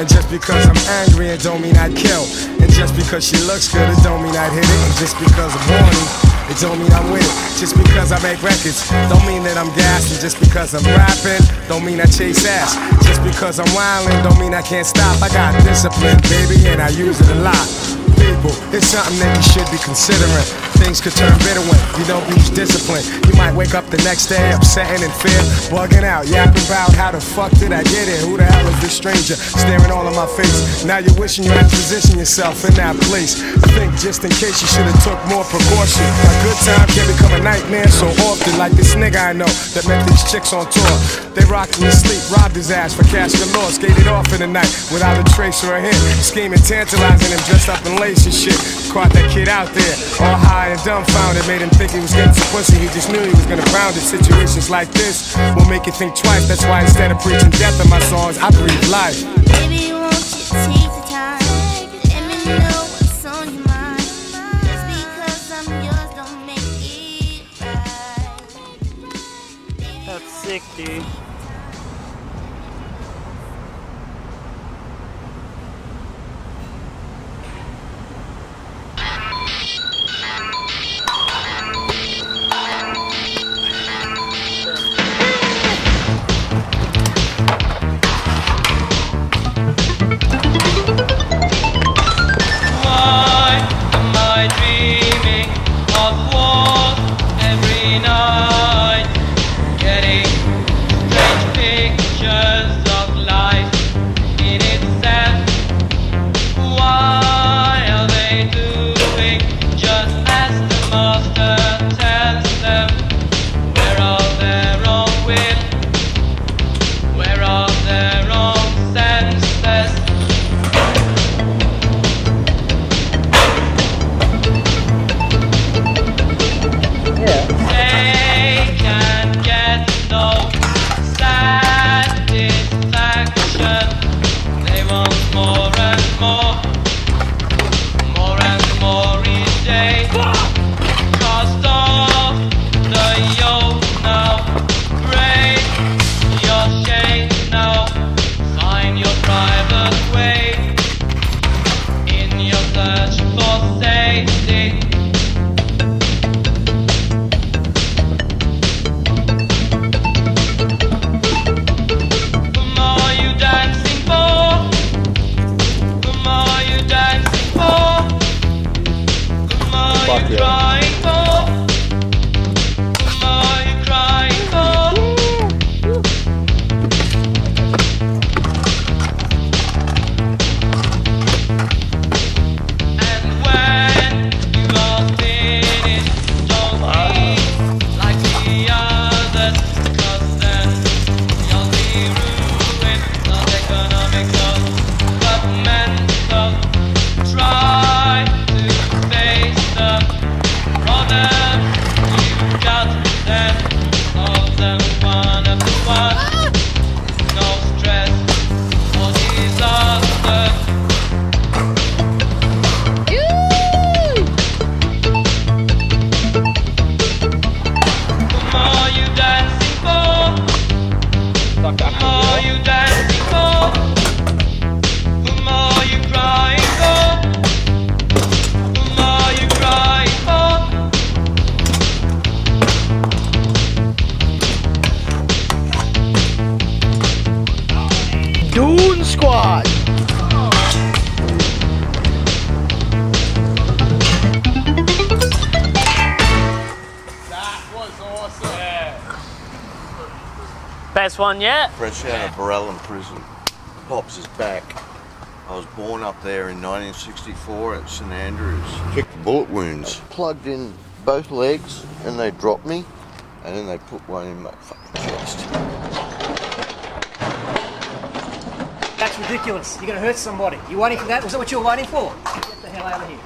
And just because I'm angry, it don't mean I'd kill. And just because she looks good, it don't mean I'd hit it. And just because I'm horny, it don't mean I'm with it. Just because I make records, don't mean that I'm gassing. Just because I'm rapping, don't mean I chase ass. Just because I'm wildin', don't mean I can't stop. I got discipline, baby, and I use it a lot. People, it's something that you should be considering. Things could turn bitter when you don't use discipline. You might wake up the next day upset and in fear, bugging out, yapping about how the fuck did I get here? Who the hell is this stranger staring all in my face? Now you're wishing you had to position yourself in that place. I think just in case you should have took more precaution. A good time can become a nightmare so often, like this nigga I know that met these chicks on tour. They rocked him to sleep, robbed his ass for cash galore, skated off in the night without a trace or a hit, scheming, tantalizing him dressed up in lace and shit. Caught that kid out there, all high and dumbfounded, made him think he was getting some pussy. He just knew he was gonna pound it. Situations like this will make you think twice. That's why instead of preaching death in my songs, I breathe life. Baby, won't you take the time? Let me know what's on your mind. Just because I'm yours don't make it right. That's sick, dude. Yeah. Dune Squad. That was awesome. Yeah. Best one yet? Fresh out of Barellan prison. Pops is back. I was born up there in 1964 at St Andrews. Kicked bullet wounds. Plugged in both legs and they dropped me and then they put one in my fucking chest. That's ridiculous. You're going to hurt somebody. You waiting for that? Was that what you were waiting for? Get the hell out of here.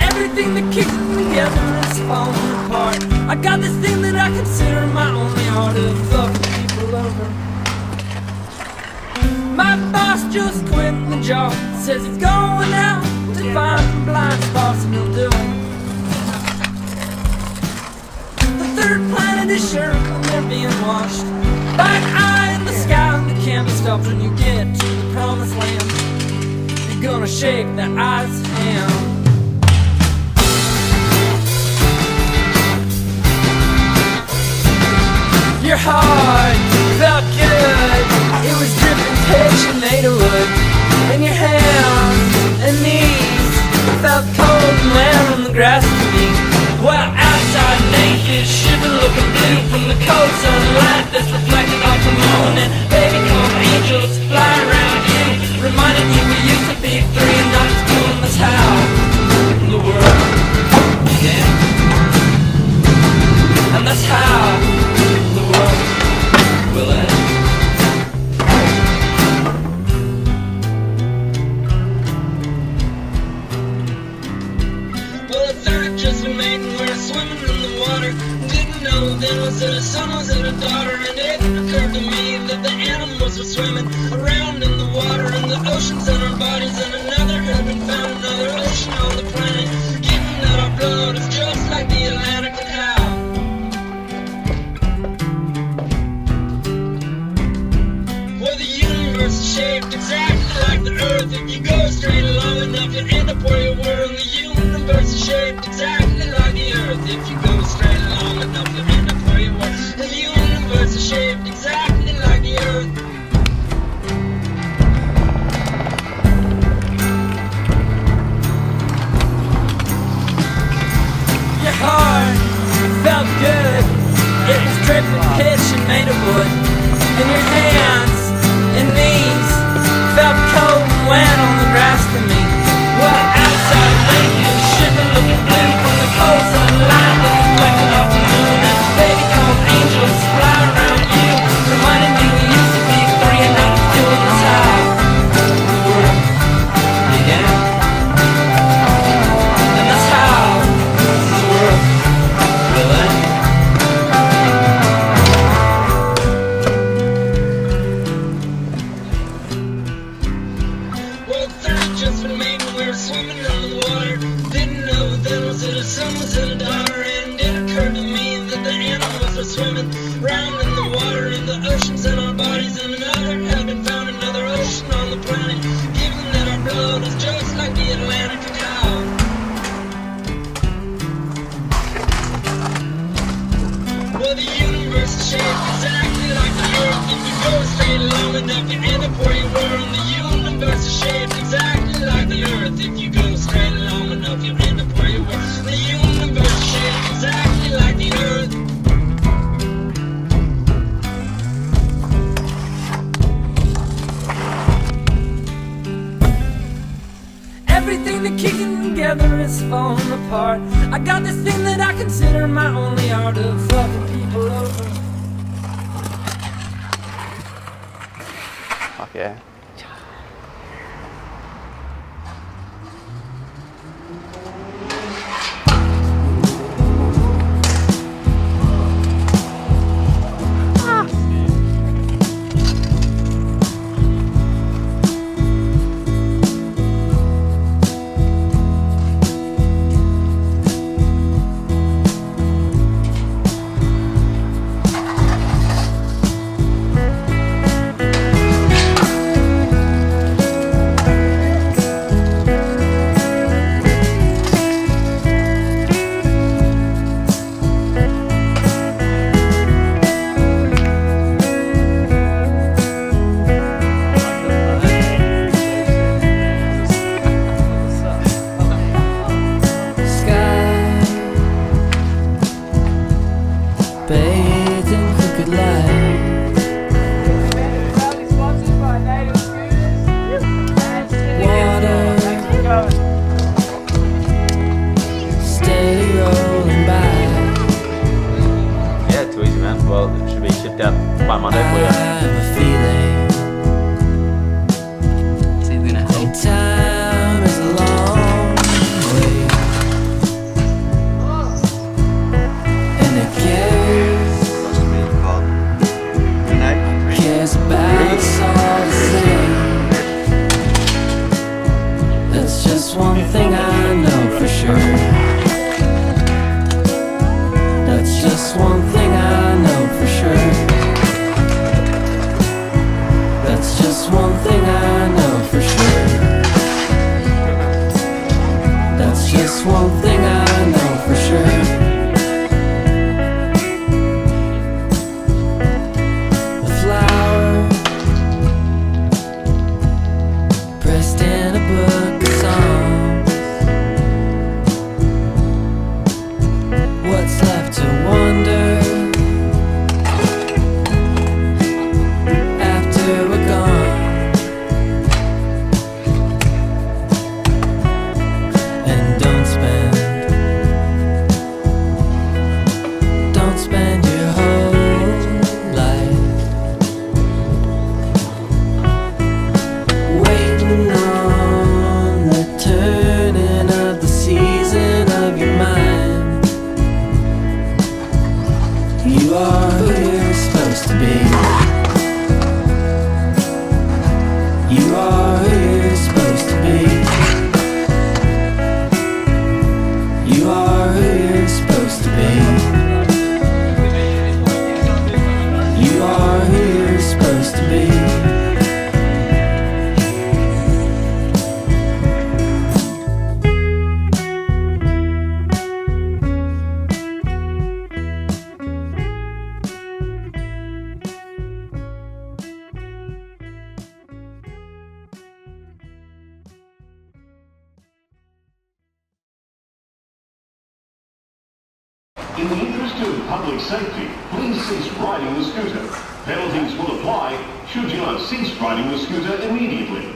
Everything that keeps me together is falling. I got this thing that I consider my only art of fucking people over. My boss just quit the job, says he's going out to find blind spots and he'll do it. The third planet is sure when they're being washed. Black eye in the sky and the canvas stops when you get to the promised land. You're gonna shake the eyes. heart. exactly like the earth. Your heart felt good. It was dripping pitch and made of wood. And your hand would duck you in a poor you were the universe is shaped exactly like the earth. If you go straight long enough you'll end up where you were The universe is shaped exactly like the earth. Everything that keeps together is falling apart. I got this thing that I consider my only art of fucking people over. Yeah. Pamatiku. one thing I In the interest of public safety, please cease riding the scooter. Penalties will apply should you not cease riding the scooter immediately.